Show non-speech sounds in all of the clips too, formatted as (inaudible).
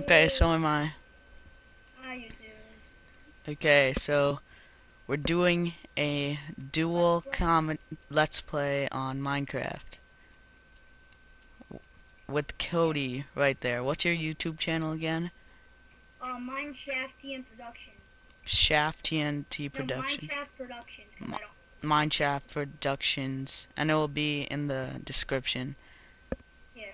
Okay, so am I. How you doing? Okay, so we're doing a dual comment let's play on Minecraft with Cody right there. What's your YouTube channel again? Uh, Mineshaft TN Productions. Shaft TNT No, Production. Mineshaft Productions. 'cause Mi- I don't. Mineshaft Productions, and it will be in the description. Yeah.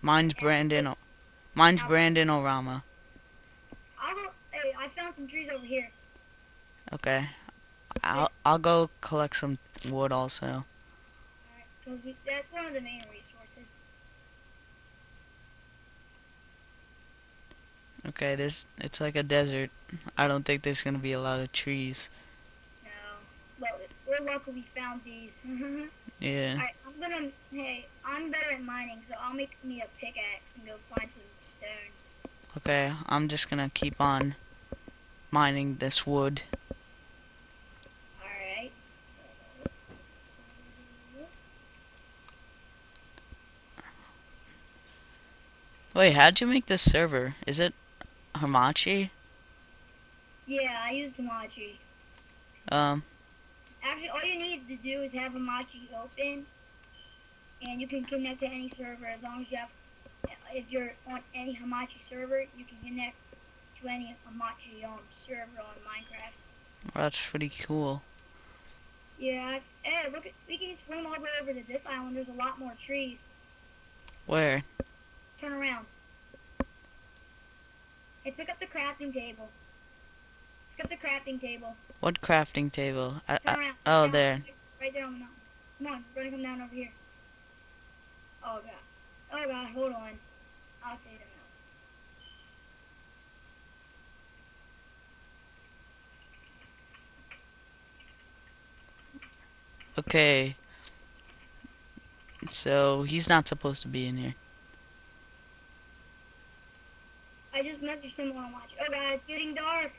Mine's Brandon. Mine's Brandon Orama. I'll go. Hey, I found some trees over here. Okay, I'll I'll go collect some wood also. Alright, because that's one of the main resources. Okay, this it's like a desert. I don't think there's gonna be a lot of trees. No, but we're lucky we found these. (laughs) Yeah. Gonna. Hey, I'm better at mining, so I'll make me a pickaxe and go find some stone. Okay, I'm just gonna keep on mining this wood. Alright. Wait, how'd you make this server? Is it Hamachi? Yeah, I used Hamachi. Um, Actually, all you need to do is have Hamachi open, and you can connect to any server as long as you have. If you're on any Hamachi server, you can connect to any Hamachi um, server on Minecraft. that's pretty cool. Yeah, hey, look, at, we can swim all the way over to this island. There's a lot more trees. Where? Turn around. Hey, pick up the crafting table. Pick up the crafting table. What crafting table? I, Turn I, around. oh, there. Right there on the mountain. Come on, we're gonna come down over here. Oh god. Oh god, hold on. I'll take them out. Okay. So he's not supposed to be in here. I just messaged him on watch. Oh god, it's getting dark.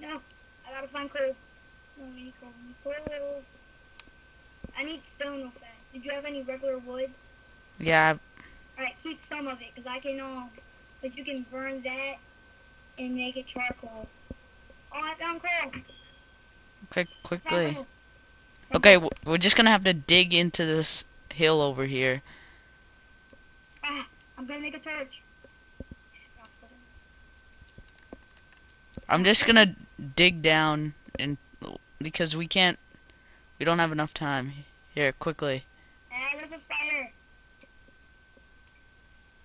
No, I gotta find coal. No, we need coal. We need coal. I need stone real fast. Did you have any regular wood? Yeah. Alright, keep some of it, because I can, um, because you can burn that and make it charcoal. Oh, I found coal. Quick, Found quickly. Okay, we're just gonna have to dig into this hill over here. Ah, I'm gonna make a torch. I'm just gonna dig down and because we can't, we don't have enough time. Here, quickly. Ah, there's a spider.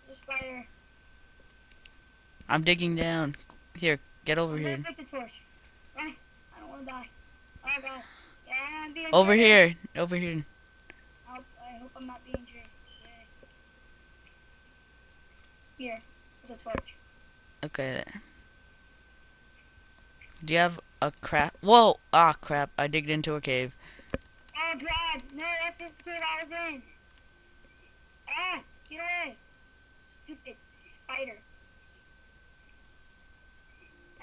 There's a spider. I'm digging down. Here, get over I'm here. gonna the torch. I don't wanna die. Oh god. Yeah, Over chased. here. Over here. I hope, I hope I'm not being chased. Here, there's a torch. Okay. There. Do you have a crap? Whoa! Ah, crap! I digged into a cave. Oh god, no, that's just the cave I was in. Ah, get away. Stupid spider.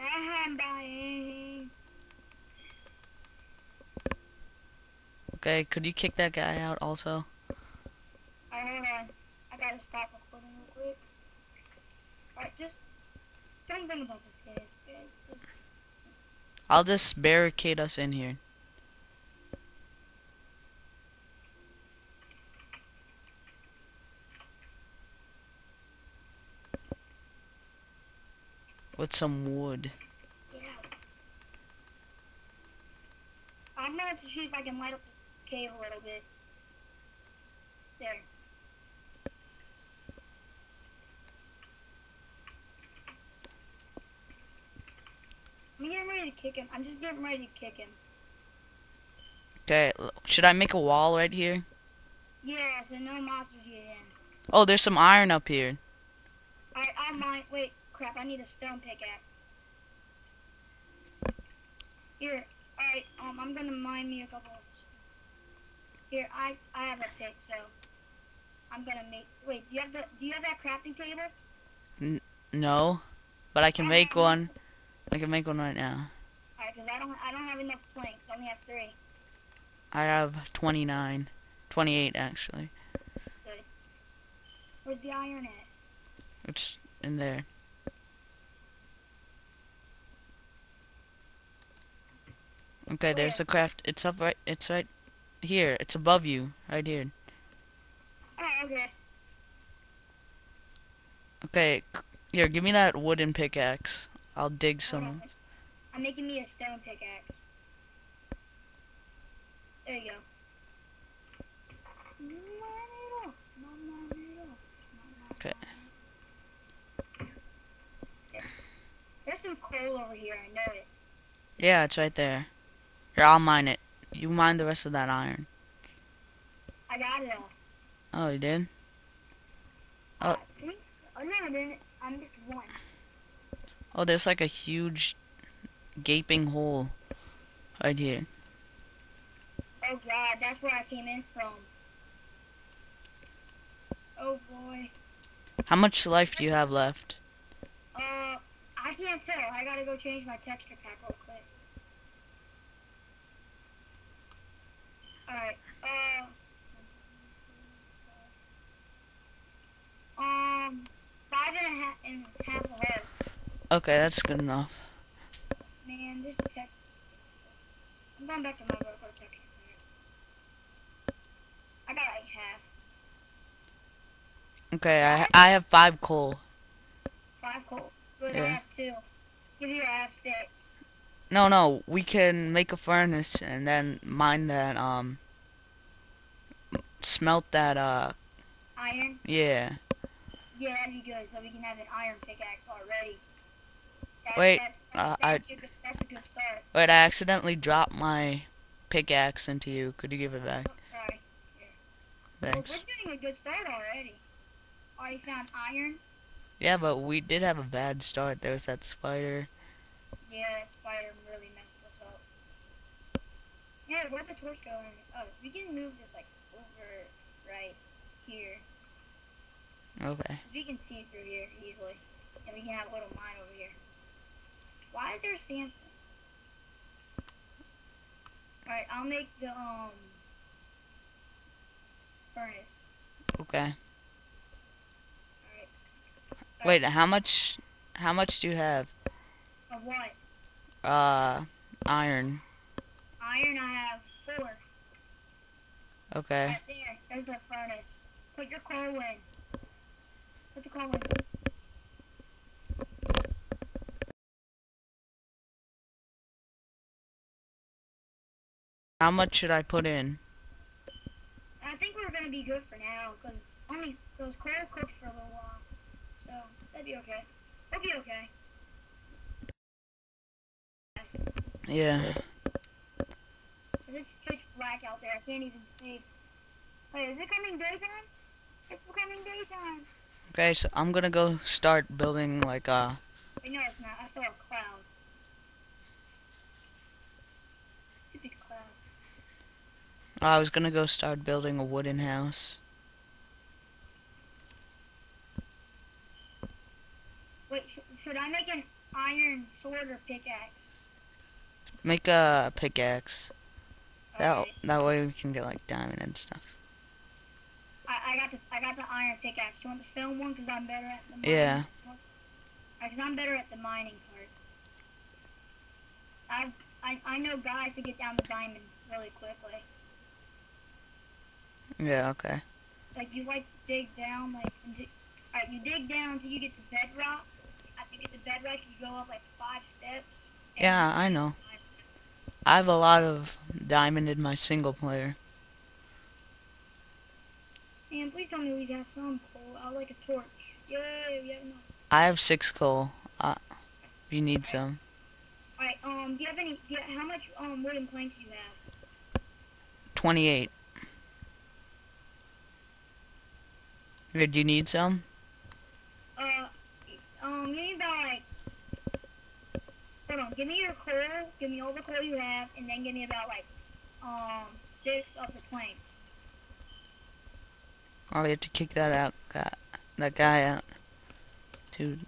I'm dying. Okay, could you kick that guy out also? Alright, hold on. I gotta stop recording real quick. Alright, just don't think about this. Okay? Just, I'll just barricade us in here. With some wood. out. I'm to have to see if I can light up the cave a little bit. There. I'm getting ready to kick him. I'm just getting ready to kick him. Okay, should I make a wall right here? Yeah, so no monsters get in. Oh, there's some iron up here. Alright, I'll mine. Wait, crap, I need a stone pickaxe. Here, alright, um, I'm gonna mine me a couple of. Here, I I have a pick, so I'm gonna make. Wait, do you have the? Do you have that crafting table? No, but I can make one. I can make one right now. Alright, because I don't I don't have enough planks. I only have three. I have 29. 28, actually. Where's the iron at? It's in there. Okay, there's a craft. It's up right. It's right here. It's above you, right here. Oh, okay. Okay, here, give me that wooden pickaxe. I'll dig some. on. I'm making me a stone pickaxe. There you go. Okay. There's some coal over here, I know it. Yeah, it's right there. Here, I'll mine it. You mine the rest of that iron. I got it all. Oh, you did? Oh. I think so. Oh, no, I didn't. I missed one. Oh, there's like a huge gaping hole right here. Oh, God, that's where I came in from. Oh, boy. How much life do you have left? Uh, I can't tell. I gotta go change my texture pack real quick. Alright, uh... Um, five and a half and half a heart. Okay, that's good enough. Man, this tech... I'm going back to my local texture pack. I got like half. Okay, I I have five coal. Five coal. Good, Yeah. I have two. Give you a half sticks. No, no, we can make a furnace and then mine that um smelt that uh Iron. yeah. Yeah, that'd be good. So we can have an iron pickaxe already. That's, Wait, that's, uh, that's, I- a good, that's a good start. Wait, I accidentally dropped my pickaxe into you. Could you give it back? Oh, sorry. Well, Thanks. we're getting a good start already. Already found iron. Yeah, but we did have a bad start. There was that spider. Yeah, that spider really messed us up. Yeah, where'd the torch go? Oh, we can move this like over right here. Okay. We can see through here easily. And we can have a little mine over here. Why is there sandstone? Alright, I'll make the um furnace. Okay. Alright. Wait, how much how much do you have? Of what? Uh iron. Iron I have four. Okay. Right there. There's the furnace. Put your coal in. Put the coal in. How much should I put in? I think we're gonna be good for now, cause only cause coal cooks for a little while, so that'd be okay. That'd be okay. Yeah. it's pitch black out there. I can't even see. Wait, is it coming daytime? It's becoming daytime. Okay, so I'm gonna go start building like uh Wait, no, it's not. I saw a cloud. Stupid cloud. I was gonna go start building a wooden house. Wait, sh- should I make an iron sword or pickaxe? Make a pickaxe. That Alright. that way we can get like diamond and stuff. I, I got the I got the iron pickaxe. You want the stone one? Cause I'm better at the mining Yeah. part. Uh, Cause I'm better at the mining part. I I I know guys to get down the diamond really quickly. Yeah, okay. Like you like dig down like until uh, alright you dig down until you get the bedrock. After you get the bedrock, you go up like five steps. Yeah, I know. I have a lot of diamond in my single player. And please tell me we have some coal. I like a torch. Yay, we have enough. I have six coal. Uh, if you need some. Alright, um, do you have any? Do you, how much um wooden planks do you have? Twenty-eight. Here, do you need some? Uh, um, give me about on, give me your coal. Give me all the coal you have, and then give me about like, um, six of the planks. You have to kick that out. Guy, that guy out. Two,